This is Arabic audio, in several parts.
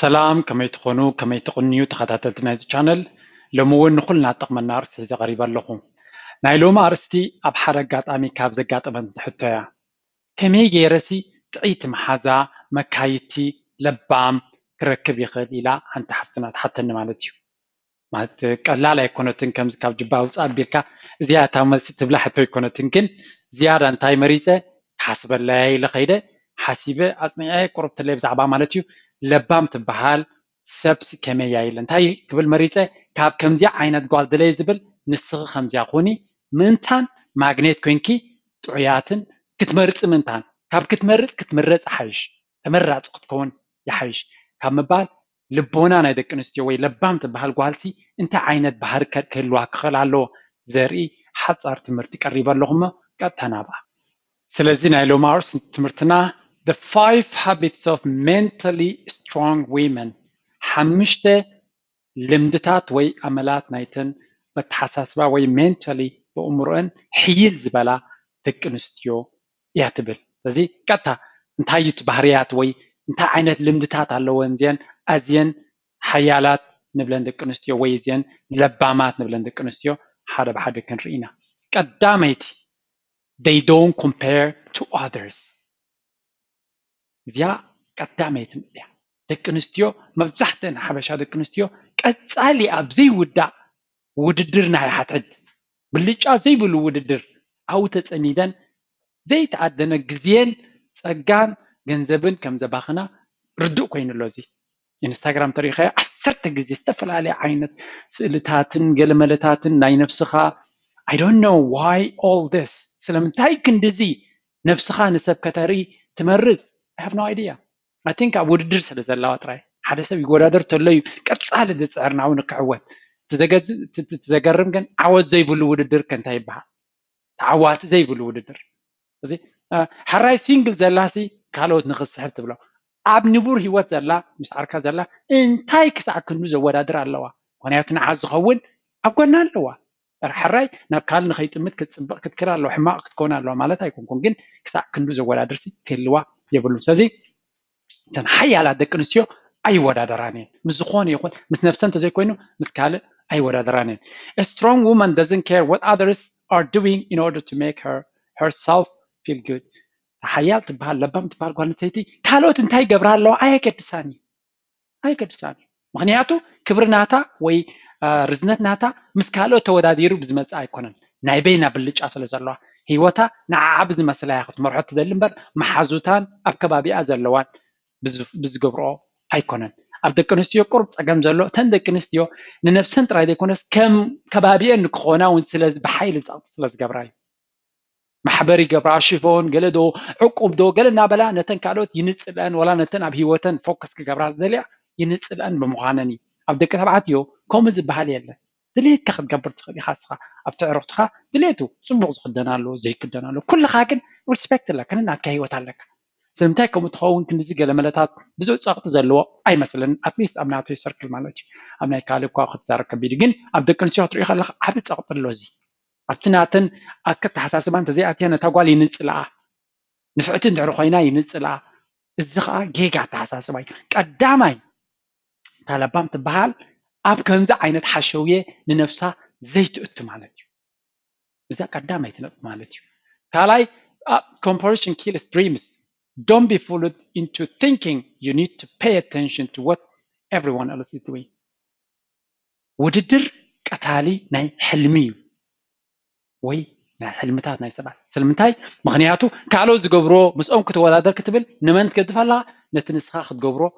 ሰላም ከመይ ትኾኑ ከመይ ትቅንዩ ተኸታተልቲ ናይዚቻነል ሎም እውን ንኩልና ጥቅመና ኣርስት ዘቐሪበ ኣለኹ ናይ ሎሚ ኣርስቲ ኣብ ሓደ ኣጋጣሚ ካብ ዘጋጠመሕቶ እያ ከመይ ገይረሲ ጥዒቲ መሓዛ መካይቲ ለባም ክረክብ ይክእል ኢላ ሓንቲ ሓፍትና ትሓተኒ ማለት እዩ ቀላል ኣይኮነትን ከምዚ ካብ ጅባ ውፅእ ኣቢልካ ዝያታብ መልሲ ትብላ ሕቶ ኣይኮነትን ግን ዝያዳ እንታይ መሪፀ ተሓስበላያ ኢኸይደ ሓሲበ ኣፅኒዐ ቁርብተለይ ብዛዕባ ማለት እዩ ለባም ትበሃል ሰብ ከመያ ኢለ እንታይ ክብል መሪፀ ካብ ከምዚያ ዓይነት ጓል ድለይ ዝብል ንስኺ ከምዚያ ኮኒ ምእንታን ማግኔት ኮንኪ ጥዑያትን ክትመርፅ ምእንታን ካብ ክትመርፅ ክትምረፅ ሓይሽ ተመራፂ ክትከውን ይሓይሽ ካብ ምባል ልቦና ናይ ደቂ ኣንስትዮ ወይ ለባም ትበሃል ጓልሲ እንታይ ዓይነት ባህሪ ክህልዋ ክኽእል ኣለዎ ዘርኢ ሓፃር ትምህርቲ ቀሪበ ኣለኹ እሞ ቀጥታ ናብኣ ስለዚ ናይ ሎማርስ ትምህርትና the five habits of mentally strong women hamushte limdetat way amalat nighten but hasasba way mentally umruan heal zbala tekunstio yatibil zi kata ntayut bahriat way nta ainet limdetat alawenzian azian hayalat nivlende kunstio wayzian labamat nivlende kunstio hada bahadikan rina kadamit they don't compare to others زيا قدامت نديا دكنستيو مبزحتن حبشا دكنستيو قصالي ابزي ودا وددرنا حتد بلجا زي بلو وددر او تصنيدن زي تعدنا غزيين صقان جنزبن كم زباخنا ردو كوين لوزي انستغرام تاريخي عصرت غزي استفل علي عينت سلتاتن جلملتاتن ناي نفسخا I don't know why all this سلام تايكن دزي نفسها نسب كتاري تمرد ሃፍናዋ ኢድያ ኣንክ ኣብ ውድድር ስለ ዘላዋ ጥራይ ሓደ ሰብ ይወዳደር እተሎ እዩ ቀፃሊ ፅዕርና እው ንክዕወት ትዘገርም ግን ዓወት ዘይብሉ ውድድር ከንታይ ይበሃል ተዓዋት ዘይብሉ ውድድር እዚ ሓራይ ሲንግል ዘላሲ ካልኦት ንክስሕብ ትብሎ ኣብ ንቡር ሂወት ዘላ ምስዓርካ ዘላ እንታይ ክሳዕ ክንዱ ዘወዳድር ኣለዋ ምክንያቱ ንዓ ዝኸውን ኣ ጎና ኣለዋ ሓራይ ናብ ካልእ ንከይጥምት ክትፅበቅ ክትክር ኣለዋ ሕማቅ ክትኮውን ኣለዋ ማለት ይኮንኩን ግን ክሳዕ ክንዱ ዘወዳድር ክህልዋ የብሉን ስለዚ እተን ሓያላት ደቂ ኣንስትዮ ኣይወዳደራን እየን ምስ ዝኾነ ይኹን ምስ ነፍሰን እንተዘይኮይኑ ምስ ካልእ ኣይወዳደራን እየን ስትሮንግ strong woman doesn't care ኣርስ ኣር are ኢን ኦርደር ቱ ሜክ make her herself feel ሓያል ትበሃል ለባም ትበሃል ጓል ንሰይቲ ካልኦት እንታይ ገብራ ኣለዋ ኣየገድሳን እዩ ኣየገድሳን እዩ ምክንያቱ ክብሪ ናታ ወይ ርዝነት ናታ ምስ ካልኦት ተወዳዲሩ ብዝመፅእ ኣይኮነን ናይ በይና ብልጫ ስለ ዘለዋ ሂወታ ንዓዓ ብዝመስለያ ክትመርሖ ትደሊ እምበር መሓዙታን ኣብ ከባቢኣ ዘለዋን ብዝገብርኦ ኣይኮነን ኣብ ደቂ ኣንስትዮ ቁርብ ፀገም ዘሎ እተን ደቂ ኣንስትዮ ንነፍሰን ጥራይ ዘይኮነስ ከም ከባቢአን ንክኾና እውን ብሓይሊ ፀቕጢ ስለ ዝገብራ እዩ ማሕበር ይገብራ ሽፎን ገለ ዶ ዕቁብ ዶ ገለ እናበላ ነተን ካልኦት ይንፅልአን ወላ ነተን ኣብ ሂወተን ፎከስ ክገብራ ዝደልያ ይንፅልአን ብምዃነን እዩ ኣብ ደቂ ተባዕትዮ ከምኡ ዝበሃል የለን دليت كاخد قبر تخلي خاصة أبتع روح تخا دليتو سمو غزو خدنا له زي كدنا له كل خاكن كن ورسبكت لك أنا نعد كهيوة تعلك سلمتاي كم تخوين كن زيقة لملتات بزو تساقط زلو أي مثلا أتليس أمنا في سركل مالوتي أمنا يكالي بكو أخد زارة كبيرة جن أبدو كن سيحطر إخا لك أبد تساقط اللوزي أبتناتن أكت حساس بان تزي أتيانا تاقوال ينزل آه نفعتن خينا ينزل آه الزخاء جيجا تحساس باي قدامي طالبام تبهال أب كمزة عينة حشوية لنفسها زيت أتمالتيو بزاك قدام عينة أتمالتيو كالاي أب comparison kills dreams don't be fooled into thinking you need to pay attention to what everyone else is doing ودر قتالي ناي حلمي وي ناي حلمتات ناي سبع سلمتاي مغنياتو كالو زغبرو مسوم كتوالادر كتبل نمنت كدفلا نتنسخا خد غبرو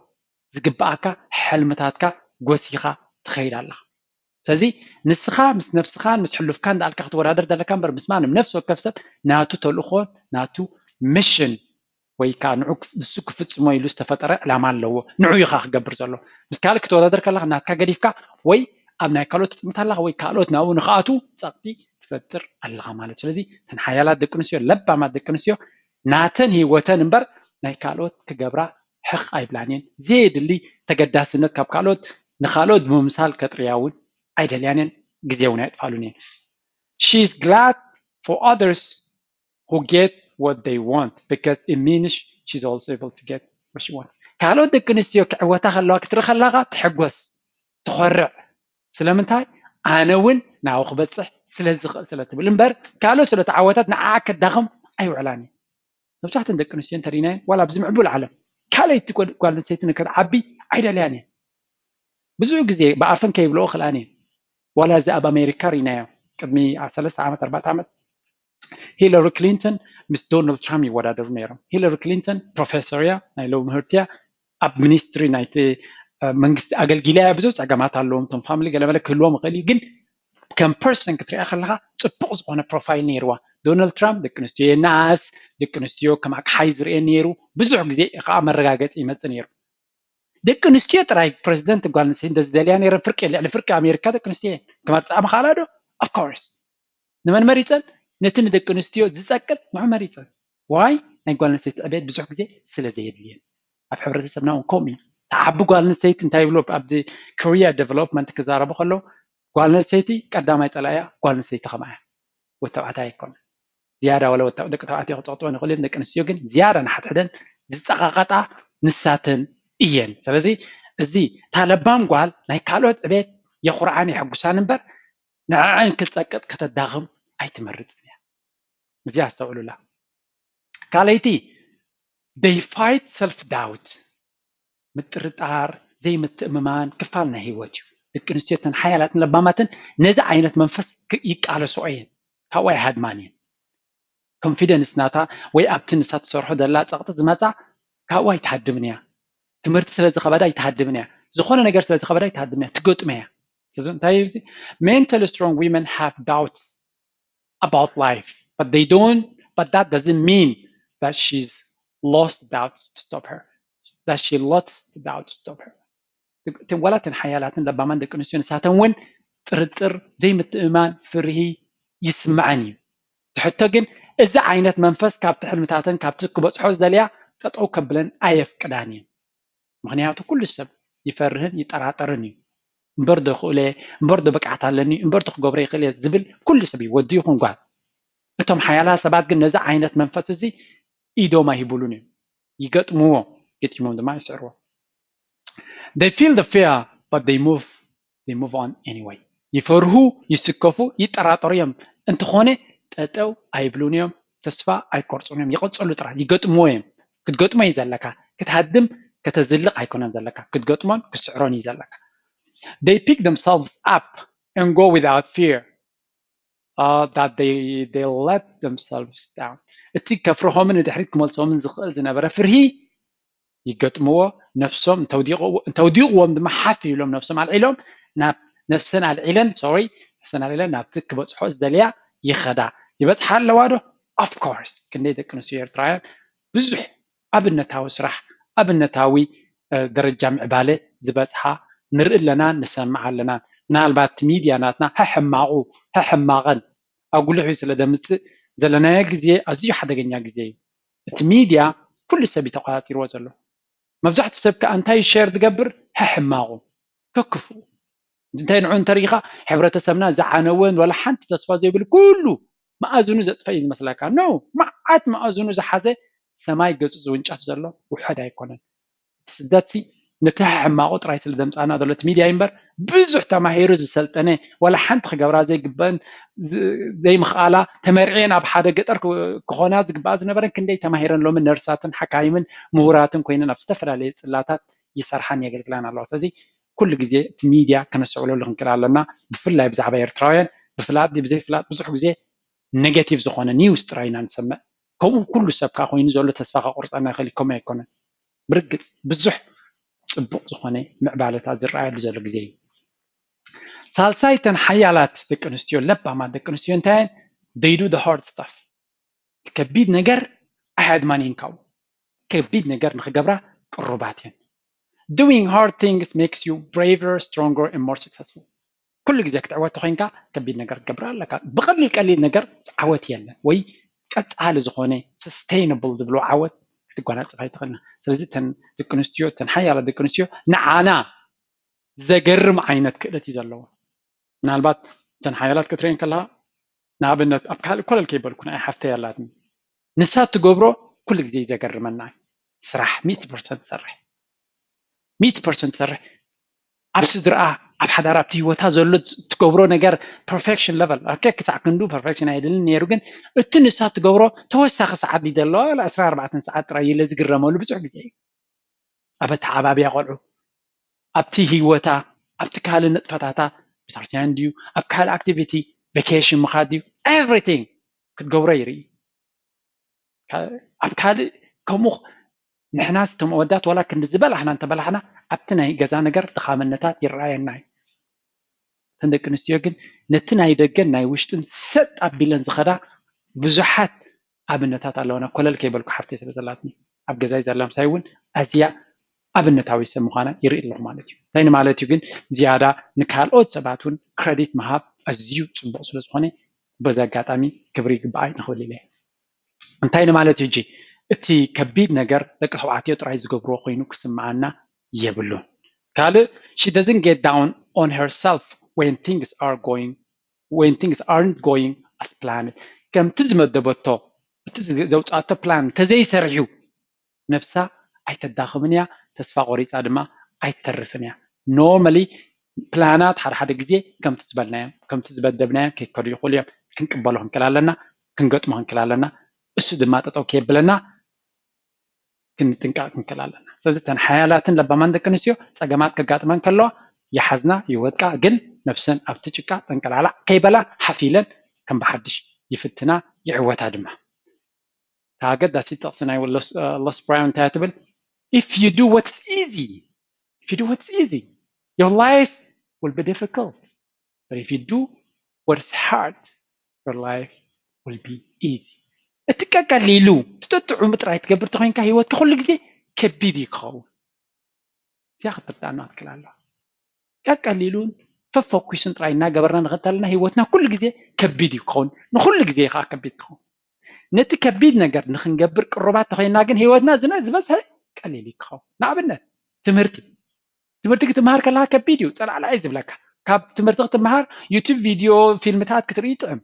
زغباكا حلمتاتكا غوسيخا تخيل الله فزي نسخة مس نفسخة مس حلف كان دالك خطوة رادر دالك كان برمس معنا نفس وكفست ناتو تلوخو ناتو ميشن وي كان عك السوق في تسمو يلوس تفترة لا مال لو نعو زلو مس كالك تو رادر كالله ناتك قريفك وي أبنا كالوت متالله وي كالوت ناو نخاتو تسطي تفتر الله مالو تلزي تنحيالا دكنسيو لبا ما دكنسيو ناتن هي وتن بر ناي كالوت كقبرا حق أي بلانين زيد اللي تقدس النت كاب كالوت نخالود ممسال كتريعود عيدليان جزيونة اتفعلوني She's glad for others who get what they want because it means she's also able to get what she wants كالود دي كنستيو كعواتا خلوها كتر خلاغا تحقوس تخرع سلامنتاي أنا وين ناوخ بتصح سلزخ سلتب الانبر كالو سلت عواتات نعاك الدخم أيو علاني لو تحت عندك كنستيو ترينا ولا بزمع بول عالم كالي تقول نسيتنا كالعبي عيدا لياني ብዙ ግዜ በአፍን ከይብልኦ ክልኣኒ ዋላ እዚ ኣብ ኣሜሪካ ርኢናዮ ቅድሚ ሰለስተ ዓመት ኣርባዕተ ዓመት ሂለሪ ክሊንተን ምስ ዶናልድ ትራምፕ ይወዳደሩ ነይሮም ሂለሪ ክሊንተን ፕሮፌሰር እያ ናይ ሎ ምህርቲ እያ ኣብ ሚኒስትሪ ናይቲ መንግስቲ ኣገልጊልያ ብዙ ፀገማት ኣለዎም ቶም ፋሚሊ ገለመለ ክህልዎም ይኽእል እዩ ግን ከም ፐርሰን ክትሪኣ ከለካ ፅቡቅ ዝኮነ ፕሮፋይል ነይርዋ ዶናልድ ትራምፕ ደቂ ኣንስትዮ የናኣስ ደቂ ኣንስትዮ ከም ኣቅሓይ ዝርአ ነይሩ ብዙሕ ግዜ ከዓ መረጋገፂ ይመፅእ ነይሩ ደቂ ኣንስትዮ ጥራይ ፕረዚደንት ጓል ኣንስተይቲ እንደዝደልያ ነይረን ፍርቂ ልዕሊ ፍርቂ ኣሜሪካ ደቂ ኣንስትዮ እየን ክመርፃ ምኻላ ዶ ኣፍኮርስ ንመን መሪፀን ነቲ ንደቂ ኣንስትዮ ዝፀቅል ንዑ መሪፀን ዋይ ናይ ጓል ኣንስተይቲ ዕብየት ብዙሕ ግዜ ስለ ዘየድልየን ኣብ ሕብረተሰብና እውን ከምኡ እዩ ተዓቢ ጓል ኣንስተይቲ እንታይ ብሎ ኣብዚ ኮርያ ዴቨሎፕመንት ክዛረቡ ከለዉ ጓል ኣንስተይቲ ቀዳማይ ፀላእያ ጓል ኣንስተይቲ ከማ እያ ወዲ ተባዕታይ ኣይኮነ ዝያዳ ወላ ደቂ ተባዕትዮ ክፀቕጥወን ይኽእል ደቂ ኣንስትዮ ግን ዝያዳ ንሓትሕደን ዝፀቃቐጣ ንሳተን እየን ስለዚ እዚ እታ ለባም ጓል ናይ ካልኦት ዕቤት የኩርዓን የሐጉሳን እምበር ንዕአን ክትፀቅጥ ከተዳኽም ኣይትመርፅን እያ እዚ ኣስተውዕሉላ ካልይቲ they fight self doubt ምጥርጣር ዘይምትእምማን ክፋል ናይ ሂወት እዩ ደቂ ኣንስትዮትን ሓያላትን ለባማትን ነዚ ዓይነት መንፈስ ይቃለሶ እየን ካብኡ ኣይሃድማን እየን ኮንፊደንስ ናታ ወይ ኣብቲ ንሳ ትሰርሖ ዘላ ፀቕጢ ዝመፃ ካብኡ ኣይትሃድምን እያ ትምህርቲ ስለ ዝኸበዳ ይትሃድምና እያ ዝኾነ ነገር ስለ ዝኸበዳ ይትሃድምና እያ ትገጥመ እያ እዚ እንታይ እዩ ሜንታሊ ስትሮንግ ዊመን ሃቭ ዳውትስ about life but they don't but that doesn't mean that she's lost doubts to stop her that she lost doubts to stop her ትንወላትን ሓያላትን ለባማን ደቂ ኣንስትዮ ንሳተን እውን ጥርጥር ዘይምትእማን ፍርሂ ይስምዐን እዩ ትሕቶ ግን እዚ ዓይነት መንፈስ ካብቲ ሕልምታተን ካብቲ ክበፅሖ ዝደልያ ጠጠው ከብለን ኣየፍቅዳን እየን ምክንያቱ ኩሉ ሰብ ይፈርህን ይጠራጠርን እዩ እምበር ዶ ክእለ እምበር ዶ ብቅዓት ኣለኒ እምበር ዶ ክገብሮ ይኽእል እየ ዝብል ኩሉ ሰብ እዩ ወዲ ይኹን ጓል እቶም ሓያላ ሰባት ግን ነዚ ዓይነት መንፈስ እዚ ኢዶም ኣይሂብሉን እዩ ይገጥምዎ ገጢሞም ድማ ይስዕርዎ they feel the fear but they move they move on anyway ይፈርሁ ይስከፉ ይጠራጠሩ እዮም እንትኾነ ጠጠው ኣይብሉን እዮም ተስፋ ኣይቆርፁን እዮም ይቐፅሉ ጥራሕ ይገጥምዎ እዮም ክትገጥሞ እዩ ዘለካ ክትሃድም ከተዝልቕ ኣይኮነን ዘለካ ክትገጥሞን ክስዕሮን እዩ ዘለካ they pick themselves up and go without fear uh, that they they let themselves down እቲ ከፍርሆምን ንድሕሪት ክመልሶምን ዝኽእል ዝነበረ ፍርሂ ይገጥምዎ ነፍሶም እንተውዲቕዎም ድማ ሓፍ ይብሎም ነፍሶም ኣልዒሎም ናብ ነፍሰን ኣልዒለን ሶሪ ነፍሰን ኣልዒለን ናብቲ ክበፅሖ ዝደልያ ይኸዳ ይበፅሓ ኣለዋ ዶ ኣፍኮርስ ክንደይ ደቂ ኣንስትዮ ኤርትራውያን ብዙሕ ኣብነታዊ ስራሕ ኣብነታዊ ደረጃ ምዕባለ ዝበፅሓ ንርኢ ኣለናን ንሰምዕ ኣለናን ምናልባት ሚድያ ናትና ሕሕማቑ ሕሕማቐን ኣጉልሕ ስለ ዘምፅእ ዘለናዮ ግዜ ኣዝዩ ሓደገኛ ግዜ እዩ እቲ ሚድያ ኩሉ ሰብ ተቆፃፂርዎ ዘሎ መብዛሕትኡ ሰብ ከዓ እንታይ ሸር ዝገብር ሕሕማቑ ከክፍኡ እንታይ ንዑ እንተሪኢኻ ሕብረተሰብና ዝዓነወን ወላ ሓንቲ ተስፋ ዘይብሉ ኩሉ ማእዝኑ ዘጥፈ እዩ ዝመስለካ ኖ መዓት ማእዝኑ ዝሓዘ ሰማይ ገፁ ዝውንጫፍ ዘሎ ውሕድ ኣይኮነን ስዳ ነቲ ሕማቑ ጥራይ ስለ ዘምፃና ዘሎ እቲ ሚድያ እምበር ብዙሕ ተማሂሩ ዝሰልጠነ ዋላ ሓንቲ ክገብራ ዘይግበአን ዘይምኽኣላ ተመርዐን ኣብ ሓደ ገጠር ክኾና ዝግባኣ ዝነበረን ክንደይ ተማሂረን ሎምን ነርሳትን ሓካይምን ምሁራትን ኮይነን ኣብ ዝተፈላለየ ፅላታት ይሰርሓን የገልግላን ኣለዋ ስለዚ ኩሉ ግዜ እቲ ሚድያ ከነስዕብለሉ ክንክእል ኣለና ብፍላይ ብዛዕባ ኤርትራውያን ብፍላጥ ብዘይፍላጥ ብዙሕ ግዜ ኔጋቲቭ ዝኾነ ኒውስ ጥራይ ኢና ንሰምዕ ከምኡ ኩሉ ሰብካ ኮይኑ ዘሎ ተስፋካ ቁርፀና ክእል ከምኡ ኣይኮነን ብርግፅ ብዙሕ ፅቡቅ ዝኾነ ምዕባለታት ዝረኣየሉ ዘሎ ግዜ እዩ ሳልሳይተን ሓያላት ደቂ ኣንስትዮ ለባማት ደቂ ኣንስትዮ እንታየን ደይዱ ደ ሃርድ ስታፍ ከቢድ ነገር ኣሕድማን እየን ካብኡ ከቢድ ነገር ንክገብራ ቅሩባት እየን doing hard things makes you braver stronger and more successful ኩሉ ግዜ ክትዕወት ኮንካ ከቢድ ነገር ክትገብር ኣለካ ብቀሊል ቀሊል ነገር ዓወት የለን ወይ ቀፃሊ ዝኾነ ስስተይናብል ዝብሎ ዓወት ክትጓናፅፋ ይትኽእልና ስለዚ ተን ደቂ ኣንስትዮ ተን ሓያሎ ደቂ ኣንስትዮ ንዓና ዘገርም ዓይነት ክእለት እዩ ዘለዎ ምናልባት እተን ሓያላት ክትርእየን ከለካ ንኣብነት ኣብ ካልእ ኮለል ከይበልኩን ኣይ ሓፍተይ ኣላትኒ ንሳ ትገብሮ ኩሉ ግዜ ዘገርመና እዩ ስራሕ ሚት ፐርሰንት ሰርሕ ሚት ፐርሰንት ሰርሕ ኣብ ስድረኣ ኣብ ሓዳር ኣብቲ ሂወታ ዘሎ እትገብሮ ነገር ፐርፌክሽን ለቨል ኣርኬ ክሳዕ ክንዱ ፐርፌክሽን ኣይደልን ነይሩ ግን እቲ ንሳ ትገብሮ ተወሳኺ ሰዓት ይደለዋ 14 ሰዓት ጥራይ ኢለ ዝግረመሉ ብዙሕ ግዜ እዩ ኣብ ኣተዓባብያ ቆልዑ ኣብቲ ሂወታ ኣብቲ ካልእ ንጥፈታታ ቤተክርስትያን ድዩ ኣብ ካልእ ኣክቲቪቲ ቫኬሽን ምኻድ ድዩ ኤቨሪቲንግ ክትገብሮ ይርኢ ኣብ ካልእ ከምኡ ንሕና ዝተመወዳት ዋላ ክንዲ ዝበላሕና እንተበላሕና ኣብቲ ናይ ገዛ ነገር ተኻመነታት ይረኣየናዩ እተን ደቂ ኣንስትዮ ግን ነቲ ናይ ደገን ናይ ውሽጥን ሰጥ ኣቢለን ዝኸዳ ብዙሓት ኣብነታት ኣለውና ኮለል ከይበልኩ ሓፍተይ ስለ ዘላትኒ ኣብ ገዛይ ዘላ ምሳይ እውን ኣዝያ ኣብነታዊ ሰብ ምኳና ይርኢ ኣለኹ ማለት እዩ እንታይ ንማለት እዩ ግን ዝያዳ ንካልኦት ሰባት እውን ክረዲት ምሃብ ኣዝዩ ፅቡቅ ስለዝኮነ በዚ ኣጋጣሚ ክብሪ ይግበኣይ ንኽእል ኢለ እንታይ ንማለት እዩ እጂ እቲ ከቢድ ነገር ደቂ ተባዕትዮ ጥራይ ዝገብርዎ ኮይኑ ክስምዓና የብሉን ካለ she doesn't get down on herself when things are going when things aren't going as planned ከምቲ ዝመደበቶ እቲ ዘውፃቶ ፕላን ተዘይሰርሑ ነፍሳ ኣይተዳኽምን እያ ተስፋ ቆሪፃ ድማ ኣይተርፍን እያ ኖርማሊ ፕላናት ሓደ ሓደ ግዜ ከምቲ ዝበልናዮም ከምቲ ዝበደብናዮም ከይከዱ ይኽእሉ እዮም ክንቅበሎ ክንክል ኣለና ክንገጥሞ ክንክል ኣለና እሱ ድማ ጠጠው ከየብለና ክንጥንቀቅ ክንክእል ኣለና ስለዚ እተን ሓያላትን ለባማን ደቂ ኣንስትዮ ፀገማት ከጋጥመን ከለዋ ይሓዝና ይወድቃ ግን ነፍሰን ኣብቲ ጭቃ ጠንቀላላ ከይበላ ሓፊለን ከም ብሓድሽ ይፍትና ይዕወታ ድማ እታ ኣገዳሲት ጥቕሲ ናይ ሎ ስብራዮ እንታይ ትብል if you do what's easy if you do what's easy your life will be difficult but if you do what's hard your life will be easy اتكاكا يقولون تتطعو متراي تكبر تخين كهيوات كل غزي كبيد يكاو يا خطر تاعنا كلالا كاكا ليلو ففوكس نتراينا غبرنا نغتالنا هيوتنا كل غزي كبيد يكون نخل غزي خا كبيد يكون نت كبيد نغر نخن غبر قربات تخينا كن هيوتنا زنا زبس قليل يكاو نعبنا تمرت تمرتك تمهار كلا كبيد يو صرا على عايز بلاك كاب تمرتك تمهار يوتيوب فيديو فيلم تاعك تريتم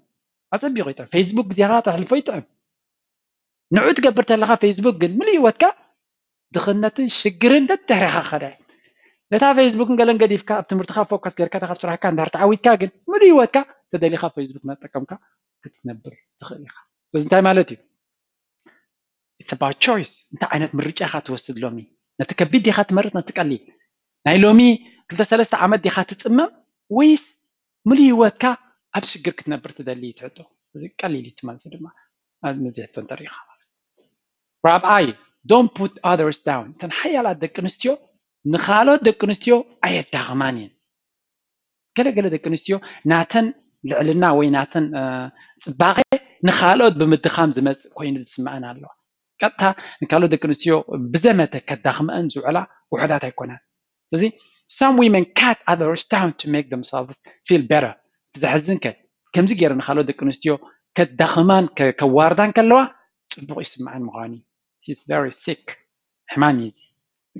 عصبي غيتا فيسبوك زيارات على الفيتم نعود قبرت لها فيسبوك قل ملي واتكا دخلنا تنشقر لا تاريخ اخر لا تاع فيسبوك قال نقادي فكا تمرتخا فوكس كيركا تاخا تشرح كان دارت عاود كاقل ملي واتكا تدالي خا فيسبوك ما تقمكا كتنبر دخلي خا بس انت مالتي اتس اباوت تشويس انت انا تمرجع خا توسد لومي نتكبي دي خا تمرت نتقلي ناي لومي قلت سلاست عمد دي خا تتمم ويس ملي واتكا ابشقر كتنبر تدالي تعطو قال لي تمال زعما هذا مزيان تنطريخه ራብኣይ ዶንት ፑት ኣዘርስ ዳውን እተን ሓያላት ደቂ ኣንስትዮ ንካልኦት ደቂ ኣንስትዮ ኣየዳኽማን እየን ገለገለ ደቂ ኣንስትዮ ናተን ልዕልና ወይ ናተን ፅባቐ ንካልኦት ብምድኻም ዝመፅእ ኮይኑ ዝስምዐን ኣለዋ ቀጥታ ንካልኦት ደቂ ኣንስትዮ ብዘመተ ከዳኽመአን ዝውዕላ ውሑዳት ኣይኮናን ስለዚ some women cut others down to make themselves feel better ዝሕዝን ከ ከምዚ ገይረ ንካልኦት ደቂ ኣንስትዮ ከዳኽማን ከዋርዳን ከለዋ ፅቡቅ ይስምዓን ምኳኑ እዩ He's very sick. حماميزي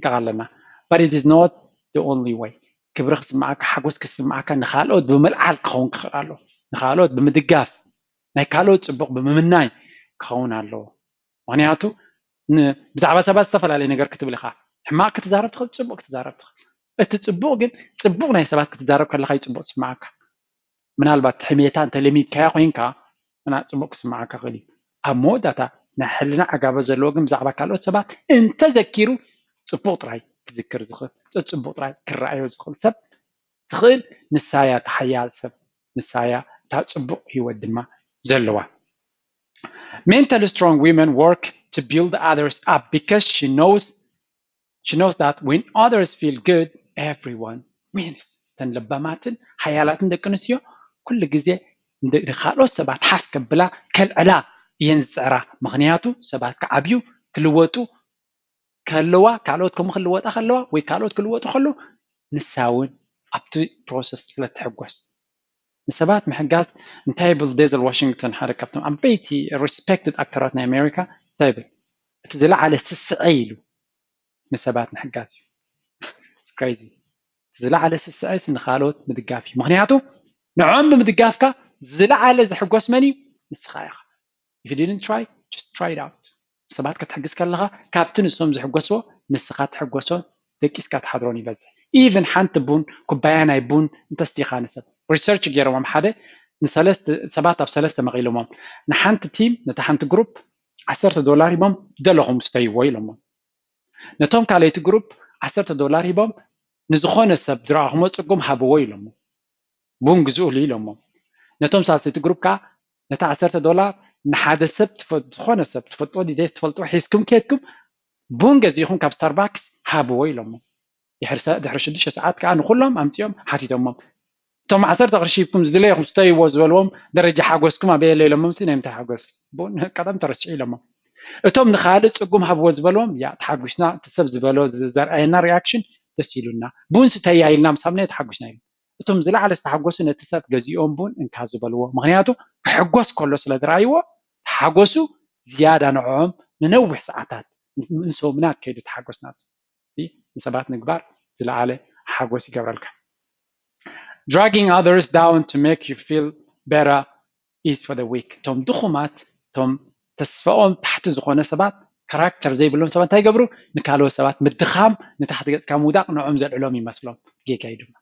كغلما but it is not the only way ክብሪ ክስምዓካ ሓጎስ ክስምዓካ ንካልኦት ብምልዓል ክኸውን ክኽእል ኣሎ ንካልኦት ብምድጋፍ ናይ ካልኦት ፅቡቅ ብምምናይ ክኸውን ኣለዎ ምክንያቱ ብዛዕባ ሰባት ዝተፈላለየ ነገር ክትብል ኢካ ሕማቅ ክትዛረብ ትኽእል ፅቡቅ ክትዛረብ ትኽእል እቲ ፅቡቅ ግን ፅቡቅ ናይ ሰባት ክትዛረብ ከለካ እዩ ፅቡቅ ዝስማዓካ ምናልባት ሕሜታ እንተለሚድካያ ኮይንካ ፅቡቅ ክስማዓካ ክእል እዩ ኣብ መወዳእታ ንሕልና ዓጋበ ዘለዎ ግን ብዛዕባ ካልኦት ሰባት እንተዘኪሩ ፅቡቅ ጥራይ ክዝክር ዝኽእል ፅቡቅ ጥራይ ክረኣዮ ዝኽእል ሰብ ትኽእል ንሳያ ተሓያል ሰብ ንሳያ እታ ፅቡቅ ሂወት ድማ ዘለዋ mentally strong women work to build others up because she knows she knows that when others feel good everyone wins ተን ለባማትን ሓያላትን ደቂ ኣንስትዮ ኩሉ ግዜ ንካልኦት ሰባት ሓፍ ከብላ ከልዕላ እየን ዝፅዕራ ምክንያቱ ሰባት ክዓብዩ ክልወጡ ከለዋ ካልኦት ከምኡ ክልወጣ ከለዋ ወይ ካልኦት ክልወጡ ከሎ ንሳ እውን ኣብቲ ፕሮሰስ ስለትሕጎስ ንሰባት ምሕጋዝ እንታይ ይብል ዴዘል ዋሽንግተን ሓደ ካብቶም ዓበይቲ ሪስፔክትድ ኣክተራት ናይ ኣሜሪካ እንታይ ይብል እቲ ዝለዓለ ስስዐ ኢሉ ንሰባት ምሕጋዝ እዩ ክሬዚ ዝለዓለ ስስዐስ ንካልኦት ምድጋፍ እዩ ምክንያቱ ንዖም ብምድጋፍካ ዝለዓለ ዝሕጎስ መን እዩ ንስኻ ኢኻ if you didn't try just try it out ሰባት ክትሕግዝ ከለኻ ካብቲ ንሶም ዝሕገስዎ ንስኻ ትሕገሶን ደቂስካ ትሓድሮን ይበዝሕ ኢቨን ሓንቲ ቡን ኩባያ ናይ ቡን እንተስቲኻ ንሰብ ሪሰርች ገይሮሞም ሓደ ንሰለስተ ሰባት ኣብ ሰለስተ መቂሎሞም ንሓንቲ ቲም ነቲ ሓንቲ ግሩፕ ዓሰርተ ዶላር ሂቦም ደለኹም ስተይዎ ኢሎሞም ነቶም ካልይቲ ግሩፕ ዓሰርተ ዶላር ሂቦም ንዝኾነ ሰብ ዝረኣኹሞ ፅጉም ሃብዎ ኢሎሞ ቡን ግዝኡሉ ኢሎሞም ነቶም ሳልሰይቲ ግሩፕ ከዓ ነቲ ዓሰርተ ዶላር نحاد سبت فتخونا سبت فتو دي ديف تفلتو كم كيتكم بونغا زيخون كاب ستارباكس هابو ويلوم يحرس دحرش ديش ساعات كانو كلهم امتيوم حتي دوم توم عصرت غرشيبكم زدليهم ستاي وزولوم درجة حاقوسكم ابي ليلوم مسي نيم تحاقوس بون قدم ترشعي لما اتوم نخالج اقوم هابو زولوم يا تحاقوشنا تسب زبالو زر اينا رياكشن تسيلونا بون ستاي ايلنا مسامنا تحاقوشنا اتوم زلا على استحقوسنا تسب غزيوم بون انكازو بلو مغنياتو حقوس كله سلا درايوه ተሓጎሱ ዝያዳ ንዕኦም ንነዊሕ ሰዓታት ንሰሙናት ከይዱ ተሓጎስና ንሰባት ምግባር ዝለዓለ ሓጎስ ይገብረልካ dragging ኣርስ ዳውን ቱ make ዩ ፊል በራ ኢዝ for ዊክ እቶም ድኹማት እቶም ተስፋኦም ታሕቲ ዝኾነ ሰባት ካራክተር ዘይብሎም ሰባት እንታይ ይገብሩ ንካልኦት ሰባት ምድኻም ንታሕቲ ገፅካ ምውዳቅ ንዕኦም ዘልዕሎም ይመስሎም ጌጋ ድማ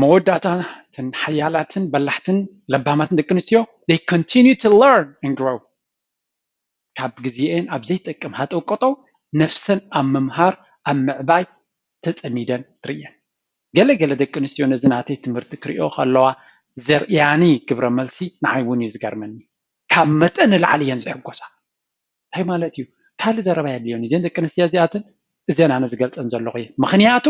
መወዳእታ እተን ሓያላትን በላሕትን ለባማትን ደቂ ኣንስትዮ they continue to learn and grow ካብ ግዜአን ኣብ ዘይጠቅም ሃጠው ቆጠው ነፍሰን ኣብ ምምሃር ኣብ ምዕባይ ተፀሚደን ትርእየን ገለ ገለ ደቂ ኣንስትዮ ነዚ ናተይ ትምህርቲ ክሪኦ ከለዋ ዘርእያኒ ግብረ መልሲ ንዓይ እውን እዩ ዝገርመኒ ካብ መጠን ንላዕሊ እየን ዝሕጎሳ እንታይ ማለት እዩ ካልእ ዘረባ የድልዮን እዘን ደቂ ኣንስትዮ እዚኣትን እዘን ኣነ ዝገልፅን ዘለኹ እየ ምክንያቱ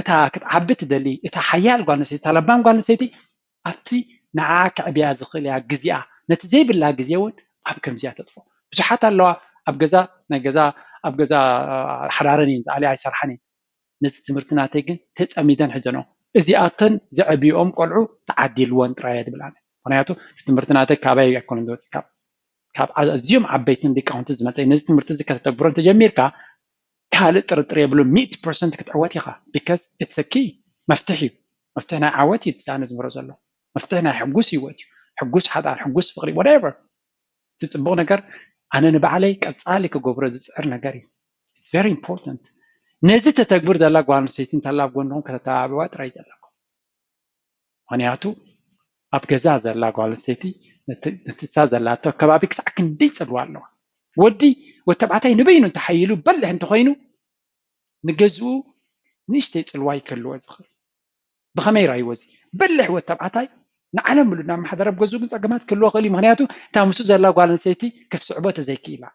እታ ክትዓቢ ትደሊ እታ ሓያል ጓል ኣንሰይቲ እታ ለባም ጓል ኣንሰይቲ ኣብቲ ንዓ ክዕብያ ዝኽእል እያ ግዜኣ ነቲ ዘይብላ ግዜ እውን ኣብ ከምዚኣ ተጥፎ ብዙሓት ኣለዋ ኣብ ገዛ ናይ ገዛ ኣብ ገዛ ሓዳረን እየን ዝኣልያ ኣይሰርሓን እየን ነቲ ትምህርቲ ናተይ ግን ተፀሚደን ሕዘንኦ እዚኣተን ዘዕብዮኦም ቆልዑ ተዓዲልዎን ጥራየ ትብል ኣነ ምክንያቱ ትምህርቲ ናተይ ካበይ ኣይኮነን ዝወፅእ ካብ ኣዝዮም ዓበይትን ሊቃውንቲ ዝመፀ እዩ ነዚ ትምህርቲ እዚ ከተተግብሮ እንተጀሚርካ حاله ريتريبل 100% كتعواتيخه بيكاز اتس كي مفتحي مفتاحنا عواتي تاع نزمرو زلو مفتاحنا حقوس يواتي حقوس حضار حقوس فقري وات ايفر تتبو نجر انا نبعلي كتصالي كغبر زعر نجري اتس فيري امبورتانت ነዚ ተተግብር ዘላ ጓል እንተላ ኣብ ከተተባብዋ ጥራይ ዘለኩ ምክንያቱ ኣብ ገዛ ዘላ ጓል ኣንስተይቲ ዘላቶ ከባቢ ክሳዕ ክንደይ ፅልዋ ኣለዋ ودي وتبعتي نبين تحيلو بل انت خينو نجزو نشتي الواي كلو ازخر بخمي راي وزي بل هو تبعتي نعلم لنا ما حدا رب جزو من زقمات كلو غلي مهنياتو تامسو زلا قال نسيتي كالصعوبة زي كيلا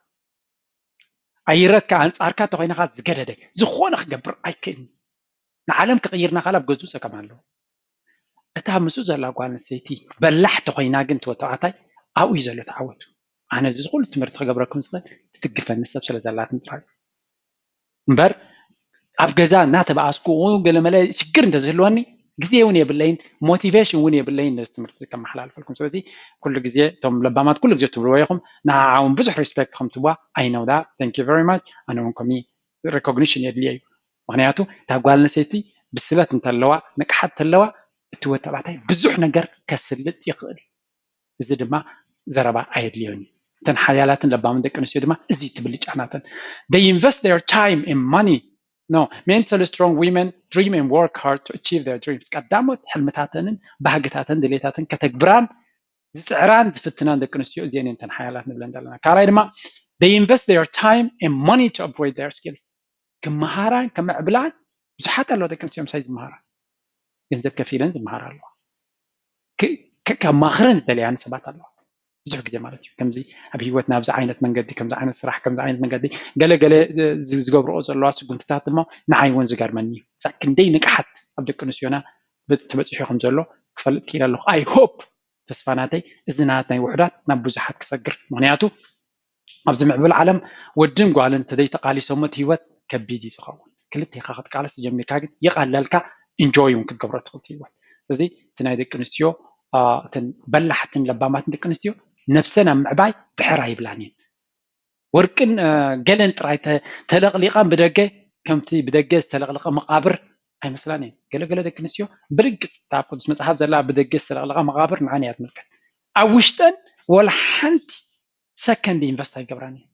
اي ركا انس اركا تخينا خاص زقرده زخونا خقبر اي كن نعلم كغيرنا غلب جزو سكمان له اتامسو زلا قال نسيتي بلحتو خينا قنت وتبعتي او يزلو تعوتو ኣነ እዚ ዝኩሉ ትምህርቲ ክገብረኩም ዝኽእል ትትግፈኒ ሰብ ስለ ዘላትን ጥራይ እምበር ኣብ ገዛ እናተበኣስኩ ገለ መለ ሽግር እንተዝህልወኒ ግዜ እውን የብለይን ሞቲቬሽን እውን የብለይን ነዚ ትምህርቲ እዚ ከመሓላልፈልኩም ስለዚ ኩሉ ግዜ እቶም ለባማት ኩሉ ግዜ ትብልዎ ኢኹም ንዓውን ብዙሕ ሪስፔክት ከምትዋ ኣይነውዳ ታንክ ዩ ቨሪ ማች ኣነ እውን ከምኡ ሪኮግኒሽን የድልየ እዩ ምክንያቱ እታ ጓል ኣንሰይቲ ብስለት እንተለዋ ንቕሓት እንተለዋ እቲ ወድ ተባዕታይ ብዙሕ ነገር ከስልጥ ይኽእል እዚ ድማ ዘረባ ኣየድልዮን እዩ እተን ሓያላትን ለባምን ደቂ ኣንስትዮ ድማ እዚ ትብል ጫናተን they invest their time and money no mentally strong women dream and work hard to achieve their dreams ቀዳሞት ሕልምታተንን ባህግታተን ድሌታትን ከተግብራን ዝፅዕራን ዝፍትናን ደቂ ኣንስትዮ እዚአን እየን ተን ሓያላት ንብለን ዘለና ካልኣይ ድማ they invest their time and money to upgrade their skills ክመሃራን ከምዕብላን ብዙሓት ኣለዋ ደቂ ኣንስትዮ ምሳይ ዝመሃራ ገንዘብ ከፊለን ዝመሃራ ኣለዋ ከማኽረን ዝደለያን ሰባት ኣለዋ بزاف كزي مالات كمزي ابي هوتنا بز عينت من قدي كمز عينت صراحه كمز عينت من قدي قال قال زغبر اوز لاس كنت تاتما نعيون زغار مني ساكن دي نقحت عبد كنسيونا بتبص شو خمس زلو فل كيلا لو اي هوب تسفاناتي ازنات ناي وحدات نبوز حد كسكر مغنياتو ابز معبل عالم ودن قال انت دي تقالي سومت هوت كبيدي تخون كلتي خاخت قال سجمي كاغت يقللك انجوي ممكن تقبرت تخوتي زي تنايدك كنسيو تن بلحتن لبامات دي ነፍሰን ኣብ ምዕባይ ድሕር ኣይብላን እየን ወርቅን ገለን ጥራይ ተለቕሊቐን ብደገ ከምቲ ብደገ ዝተለቕለቐ መቓብር ኣይመስላን እየን ገለገለ ደቂ ኣንስትዮ ብርግፅ እታ ቅዱስ መፅሓፍ ዘላ ብደገ ዝተለቕለቐ መቓብር ንዓነ እያ ትምልከት ኣብ ውሽጠን ወላ ሓንቲ ሰከንድ ኢንቨስት ኣይገብራን እየን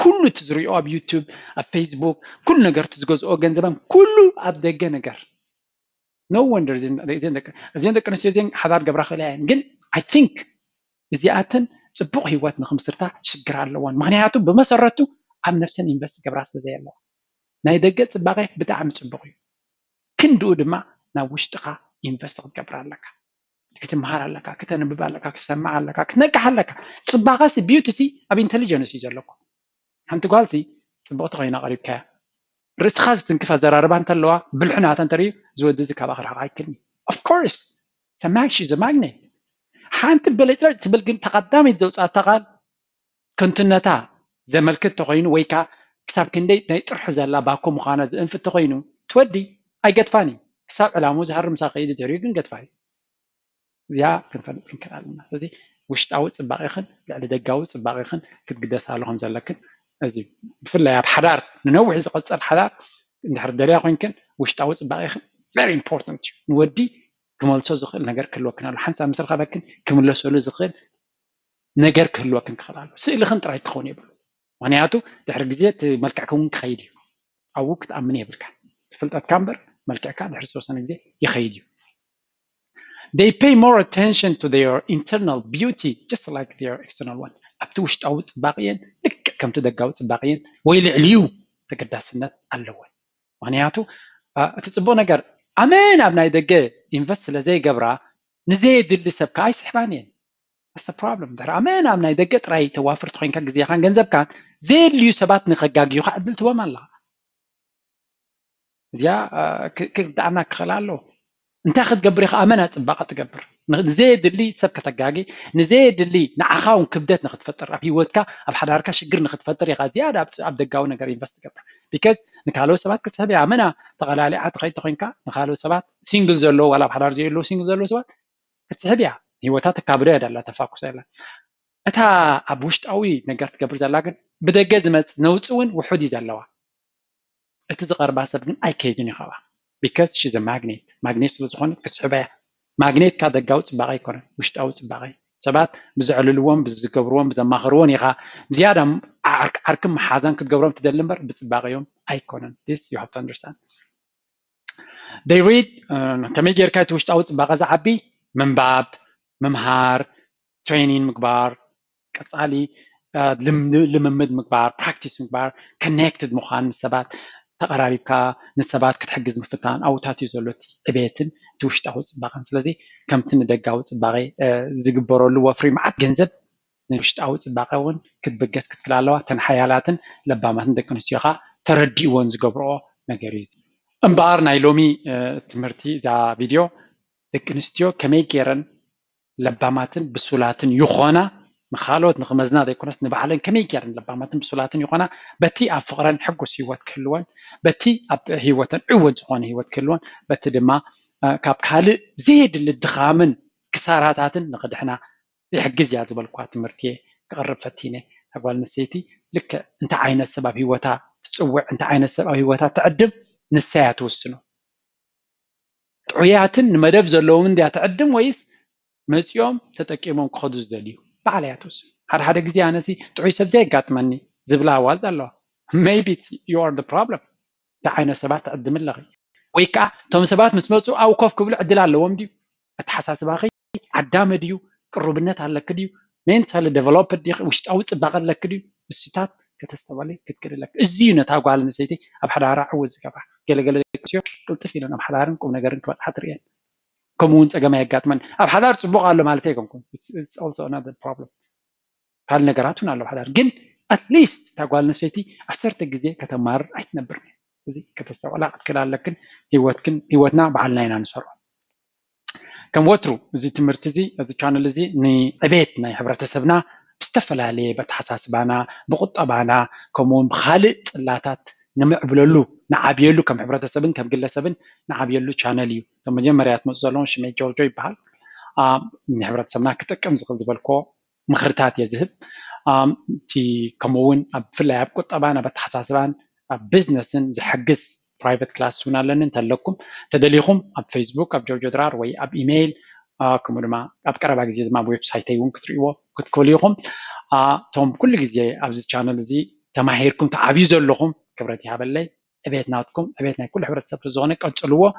ኩሉ እቲ ዝሪኦ ኣብ ዩቱብ ኣብ ፌስቡክ ኩሉ ነገር እቲ ዝገዝኦ ገንዘበን ኩሉ ኣብ ደገ ነገር ኖ ወንደር እዚን ደቂ ኣንስትዮ እዚን ሓዳር ገብራ ክእልያ እየን ግን ኣይ ቲንክ እዚኣተን ፅቡቅ ሂወት ንክምስርታ ሽግር ኣለዎን ምክንያቱ ብመሰረቱ ኣብ ነፍሰን ኢንቨስት ገብራ ስለ ዘለዋ ናይ ደገ ፅባቐ ብጣዕሚ ፅቡቅ እዩ ክንድኡ ድማ ናብ ውሽጥካ ኢንቨስት ክትገብር ኣለካ ክትምሃር ኣለካ ክተንብብ ኣለካ ክሰማዕ ኣለካ ክትነቅሕ ኣለካ ፅባቐ ሲ ቢዩቲ ሲ ኣብ ኢንተሊጀንስ እዩ ዘለኩ ሓንቲ ጓል ሲ ፅቡቅቲ ኮይና ቀሪብካያ ርእስኻ ዝትንክፍ ኣዘራርባ እንተለዋ ብልሑናተ እንተርእዩ ዝወዲ እዚ ካብኣ ክርሕቕ ኣይክልኒ ኣፍኮርስ ሰማግሽ ዘ ማግኔት ሓንቲ በለጭራጭ ትብል ግን ተቐዳሚት ዘውፃእታ ቃል ክንትነታ ዘመልክት እንተኮይኑ ወይ ከዓ ክሳብ ክንደይ ናይ ጥርሑ ዘላ ባኮ ምዃና ዝእንፍ እንተኮይኑ ትወዲ ኣይገድፋን እዩ ክሳብ ዕላሙ ዝሃርም ሳ ከይዲ ድሕሪኡ ግን ገድፋ እዩ እዚኣ ክንፈልጥ ክንክእል ኣለና ስለዚ ውሽጣዊ ፅባቐ ይኹን ልዕሊ ደጋዊ ፅባቐ ይኹን ክትግደስ ኣለኹም ዘለክን እዚ ብፍላይ ኣብ ሓዳር ንነዊሕ ዝቐፅል ሓዳር እንድሕር ደልያ ኮንክን ውሽጣዊ ፅባቐ ይኹን ቨሪ ኢምፖርታንት እዩ ንወዲ ክመልሶ ዝኽእል ነገር ክህልወክን ኣሎ ሓንሳብ ምስ ረኸበክን ክምለሰሉ ዝኽእል ነገር ክህልወክን ክኽእል ኣሎ ስእልኽን ጥራይ ክኸውን የብሉ ምክንያቱ ድሕሪ ግዜ እቲ መልክዕካ እውን ክኸይድ እዩ ኣብኡ ክትኣምን የብልካ ትፍልጠትካ እምበር መልክዕካ ድሕሪ ዝተወሰነ ግዜ ይኸይድ እዩ They pay more attention to their internal beauty just like their external one. ኣብቲ ውሽጣዊ ፅባቐየን ልክዕ ከምቲ ደጋዊ ፅባቐየን ወይ ልዕልዩ ተገዳስነት ኣለወን ምክንያቱ እቲ ፅቡቅ ነገር ኣመን ኣብ ናይ ደገ ኢንቨስት ስለዘይገብራ ንዘየድሊ ከዓ ኣይስሕባን እየን ኣስ ፕሮብለም ድሕሪ ኣመን ኣብ ናይ ደገ ጥራይ ተዋፍርቲ ኮይንካ ግዜኻን ገንዘብካን ዘየድልዩ ሰባት ንኸጋግዩካ ዕድል ትቦም ኣለካ እዚኣ ክዳኣና ክኽእል ኣለዎ እንታይ ክትገብር ኢኻ ኣመን ኣብ ፅባቐ ትገብር ንዘየድሊ ሰብ ከተጋጊ ንዘየድሊ ንዓኻ እውን ክብደት ንክትፈጥር ኣብ ሂወትካ ኣብ ሓዳርካ ሽግር ንክትፈጥር ኢኻ ዝያዳ ኣብ ደጋዊ ነገር ኢንቨስት ትገብር ቢካዝ ንካልኦት ሰባት ክትሰብ እያ መና ተቐላሊዓ ተኸይተ ኮይንካ ንካልኦት ሰባት ሲንግል ዘለዎ ዋላ ኣብ ሓዳር ዘየለዎ ሲንግል ዘለዎ ሰባት ክትስሕብ እያ ሂወታ ተካብዶ እያ ዳላ ተፋኩስ ኣላ እታ ኣብ ውሽጣዊ ነገር ትገብር ዘላ ግን ብደገ ዝመፅ ነውፅ እውን ውሑድ እዩ ዘለዋ እቲ ዝቐርባ ሰብ ግን ኣይከይድን ይኸባ ቢካዝ ሺ ማግኔት ማግኔት ስለ ዝኾነት ክስሕባ እያ ማግነትካ ደጋዊ ፅባቀ ኣይኮነን ውሽጣዊ ፅባቀ ሰባት ብዝዕልልዎም ብዝገብርዎም ብዘማኽርዎን ኢካ ዝያዳ ዓርክም መሓዛን ክትገብሮም ትደሊ ምበር ብፅባቀዮም ኣይኮነን ስ ዮሃቶንድርሳን ደይ ሪድ ከመይ ጌይርካ እቲ ውሽጣዊ ፅባቀ ዝዓቢ ምንባብ ምምሃር ትሬይኒን ምግባር ቀፃሊ uh, ልምምድ ምግባር ፕራክቲስ ምግባር ኮነክትድ ምኳን ምስ ሰባት ተቐራሪብካ ንሰባት ክትሕግዝ ምፍታን ኣብታት እዩ ዘሎ እቲ ዕብየትን እቲ ውሽጣዊ ፅባቐን ስለዚ ከምቲ ንደጋዊ ፅባቐ ዝግበረሉ ወፍሪ መዓት ገንዘብ ንውሽጣዊ ፅባቐ እውን ክትብገስ ክትብል ኣለዋ ተን ሓያላትን ለባማትን ደቂ ኣንስትዮ ከዓ ተረዲእዎን ዝገብርኦ ነገር እዩ እምበኣር ናይ ሎሚ ትምህርቲ እዛ ቪድዮ ደቂ ኣንስትዮ ከመይ ገይረን ለባማትን ብሱላትን ይኾና مخالوت نغمزنا دي كونس نبحالن كمي جيرن لباماتن بسولاتن يقونا بتي أفقرن حقوس هيوت كلون بتي أب هيوتن عود زخون هيوت كلون بتي دما آه، كاب كالي زيد للدخامن كساراتاتن نقد حنا يحجز يا زبل كوا تمرتي كقرب فتيني أقوال نسيتي لك أنت عين السبب هيوتا تسوع أنت عين السبب هيوتا تعدم نسايا توسنو ጥዑያትን ንመደብ ዘለዎም እንድያ ትዕድም ወይስ መፂኦም ተጠቂሞም ክኸዱ ዝደልዩ بعلياتوس هذا هذا جزء أنا سي تعيش بزي قاتمني زبلا والد الله maybe it's, you are the problem تعاين سبات أقدم اللغي ويكا توم سبات مسموتو أو كوف كبل عدل على ومديو أتحساس باقي عدام ديو قرب النت على كديو mental developer ديك وش تعود سباق على كديو السيتات كتستوالي كتكر لك الزينة تعقو على نسيتي أبحر عرع وزكبا قال قال قلت فينا أبحر عرنك ونقرنك واتحتر يعني ከምኡ እውን ፀገማ የጋጥመን ኣብ ሓዳር ፅቡቅ ኣሎ ማለት ኣይኮንኩም ካል ነገራት እውን ኣለዉ ሓዳር ግን ኣትሊስት እታ ጓል ኣንስተይቲ ዓሰርተ ግዜ ከተማር ኣይትነብር እዚ ከተስተውዕላ ክትክል ኣለክን ሂወትክን ሂወትና ባዓልና ኢና ንሰርሖ ከም ወትሩ እዚ ትምህርቲ እዚ እዚ ቻነል እዚ ንዕቤት ናይ ሕብረተሰብና ብዝተፈላለየ በተሓሳስባና ብቁጠባና ከምኡውን ብካልእ ፅላታት نمقبلو نعبيلو كم حبرة سبن كم قلة سبن نعبيلو شانل يو ثم جم مريات مزولون شمي جورج يبحر آم حبرة سبن أكتر كم زغل زبل كو مخرتات يذهب آم تي كمون أبفل أب كت أبا أنا بتحساس بان بزنسن زحجز برايفت كلاس هنا لنا نتلقكم تدليهم أب فيسبوك أب جورج درار وي أب إيميل كم ما أب كرا بعد زيد ما ويب سايت يوم كتريو كت كليهم آم توم كل جزء أبز شانل زي تماهيركم تعبيزر كبرتي هابلي ابيت ناتكم ابيت ناي كل حبرت سبر زونك قلتلو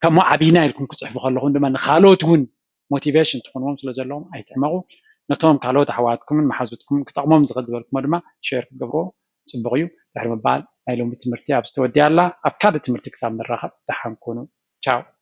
كما عبينا لكم كتصحفوا خلوهم دما نخالوتون موتيفيشن تكونوهم سلا زلهم اي تمغو نتوم قالوا تحواتكم محازتكم كطقمهم زغد زبركم دما شير كبرو تبغيو تحرم بال ايلو متمرتي ابستو ديالا ابكاد تمرتي كسام نراحه تحامكونو تشاو